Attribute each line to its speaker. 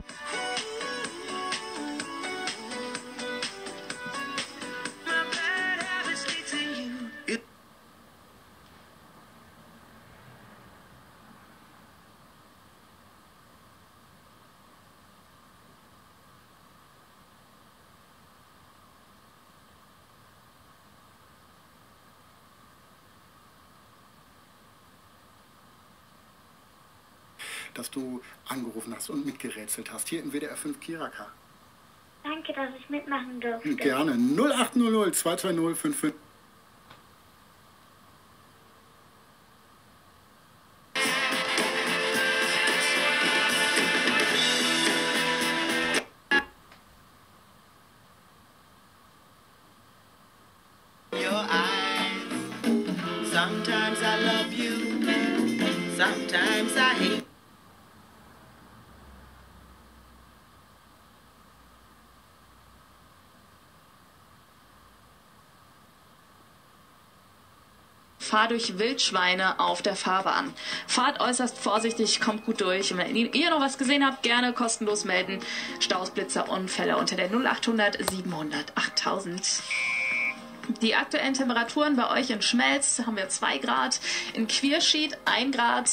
Speaker 1: Hey! Dass du angerufen hast und mitgerätselt hast. Hier im WDR 5 Kiraka.
Speaker 2: Danke, dass ich mitmachen durfte.
Speaker 1: Gerne. 0800 220 55.
Speaker 3: Sometimes I love you, sometimes I hate.
Speaker 4: Fahr durch Wildschweine auf der Fahrbahn. Fahrt äußerst vorsichtig, kommt gut durch. Und wenn ihr noch was gesehen habt, gerne kostenlos melden. Staus, Blitzer, Unfälle unter der 0800 700 8000. Die aktuellen Temperaturen bei euch in Schmelz haben wir 2 Grad, in Quierschied 1 Grad.